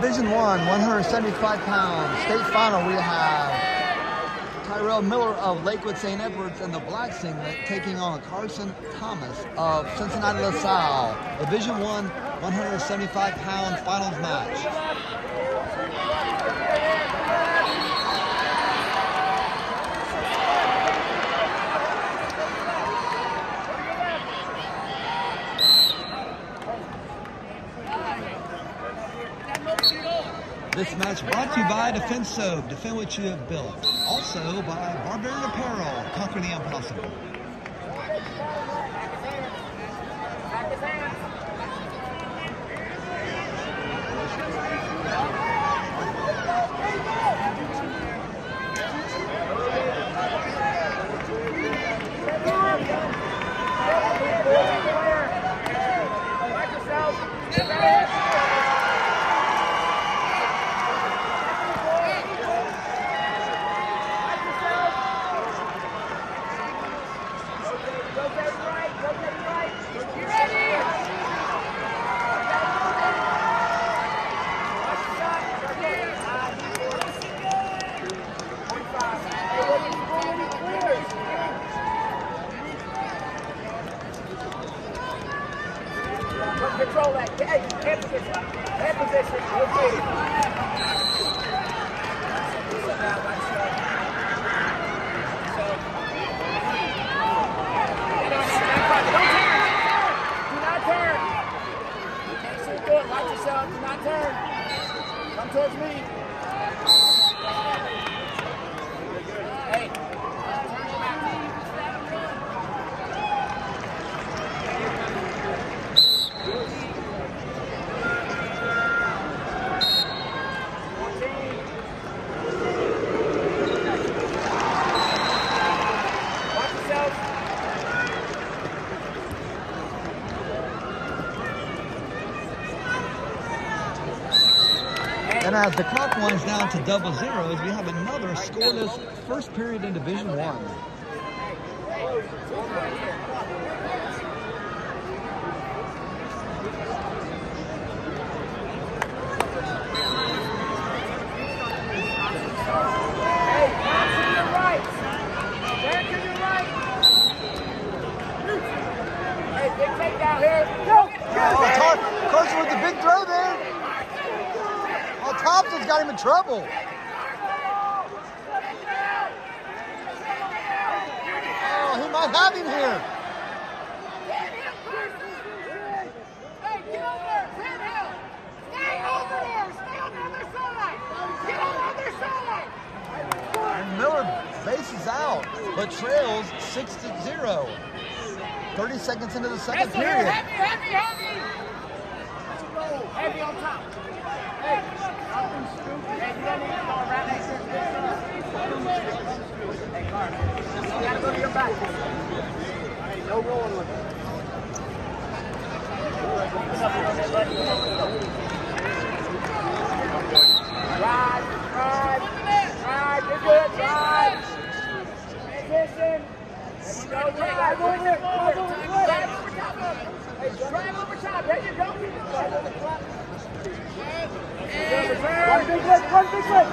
Division One, 175 pounds, state final, we have Tyrel Miller of Lakewood St. Edwards and the Black Singlet taking on Carson Thomas of Cincinnati LaSalle. Division One, 175 pound finals match. This match brought to you by Defense Soap. Defend what you have built. Also by Barbarian Apparel. Conquer the impossible. Control that. Hey, head position. Head position. Okay. And as the clock winds down to double zeros, we have another scoreless first period in Division One. Hey, bounce to your right. Back to your right. Hey, big takedown here. Go. Oh, Tar- Carson with the big throw there. Oh, Thompson's got him in trouble. Oh, he might have him here. Hey, get over there. Pin him. Stay over there. Stay on the other side. Get on the other side. And Miller bases out, but trails 6 to 0. 30 seconds into the second period. Heavy, heavy, heavy. Heavy on top. Drive, drive, drive, you go, drive over it, drive over it, drive over top of it. Hey, drive over top, there you go. Drive over top. Good, return. One big lift, one big lift.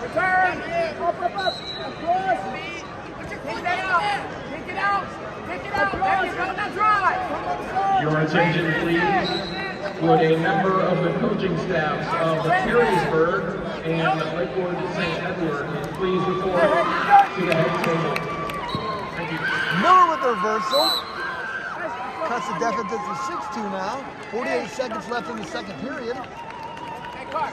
Return. Up, up, up. Across. Kick that out. Kick it out. Kick it out. There you go, now drive. Your attention, please. Would a member of the coaching staffs of the Perrysburg and Lakewood St. Edward please report to the head table? Thank you. Miller with the reversal. Cuts the deficit to 6-2 now. 48 seconds left in the second period. Hey, Clark.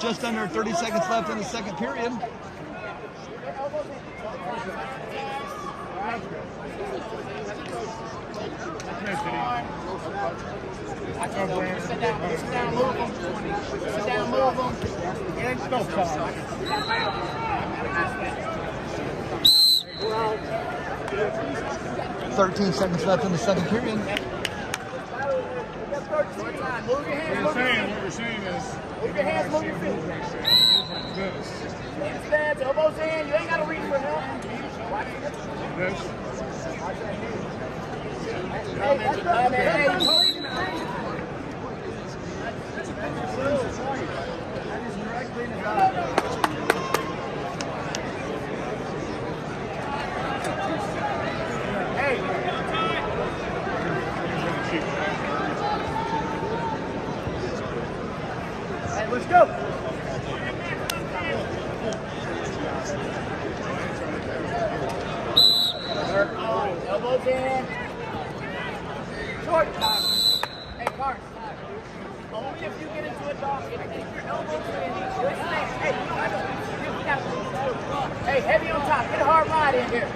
Just under 30 seconds left in the second period. 13 seconds left in the second period. Move your hands, move your feet. What we're saying is, Move your hands, move your feet. this, Hands stands, elbows in. You ain't got to reach for help. this, Hey, that's good. Hey, Hey, Hey, let's go. Elbows Short. Hey. Only if you get into a dog, keep your snake. Hey, you to. Hey, heavy on top. Get a hard ride in here.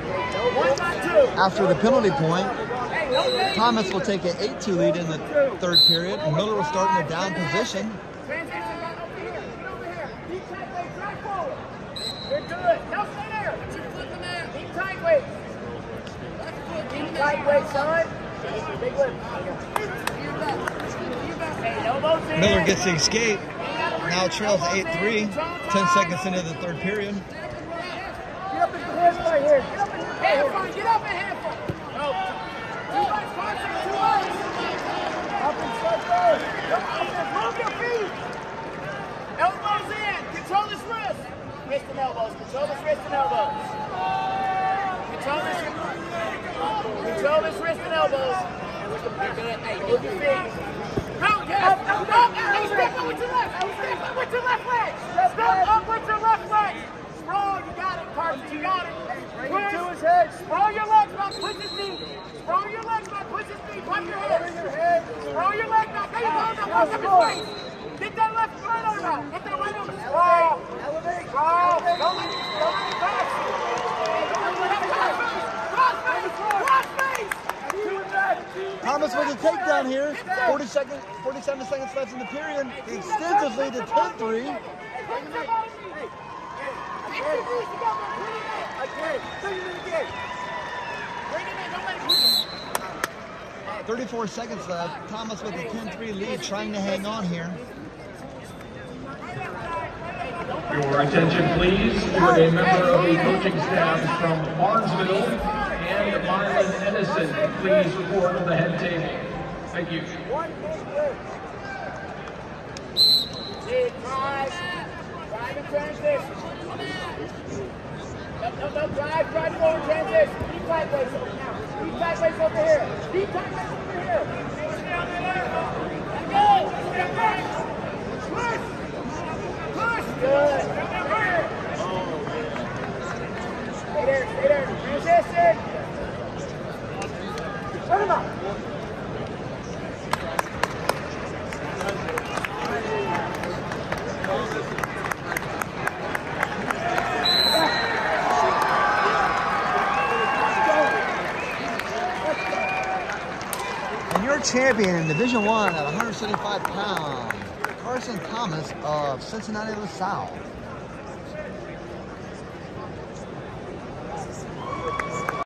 After the penalty point. Thomas will take an 8-2 lead in the third period. Miller will start in a down position. Good. Now stay there. Deep tight. Miller gets the escape. Now trails 8-3. 10 seconds into the third period. Get up in here. Get up in. Get up in. Too much, Carson. Too much. Up in circle. Come on, just move your feet. Elbows in. Control his wrist. Wrist and elbows. Control his wrist and elbows. Control his Control his wrist and elbows. You're good. Hey, move your feet. No, yes. No, no. Hey, step up with your left. Step up with your left leg. Step up with your left leg. Sprawl, you got it, Carson. You got it. Bring it to his head. Sprawl your legs back. Push his knee. Sprawl your legs back. Push his knee. Wipe your head. Sprawl your legs back. There you go. Now push up his waist. Get that left right out. Get that right arm. Sprawl. Sprawl. Don't let it, don't let it touch. Thomas with a takedown here. 40 seconds, 47 seconds left in the period. He extends lead to 10-3. Again. Bring him in again. Bring him in. Don't let him push him. 34 seconds left. Thomas with a 10-3 lead, trying to hang on here. Your attention, please. Would a member of the coaching staff from Barnesville Milan Edison please report on the head table? Thank you. Drive transition. No, no, no, drive, drive forward, transition. Over now. Over here. Over here. Go. Push. Push. Good. Stay there, stay there. Transition. Turn him up. And your champion in Division One at 175 pounds, Carson Thomas of Cincinnati LaSalle.